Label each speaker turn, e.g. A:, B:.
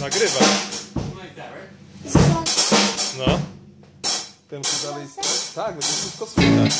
A: Nagrywa. No. Ten dalej. Tak, będzie wszystko słychać.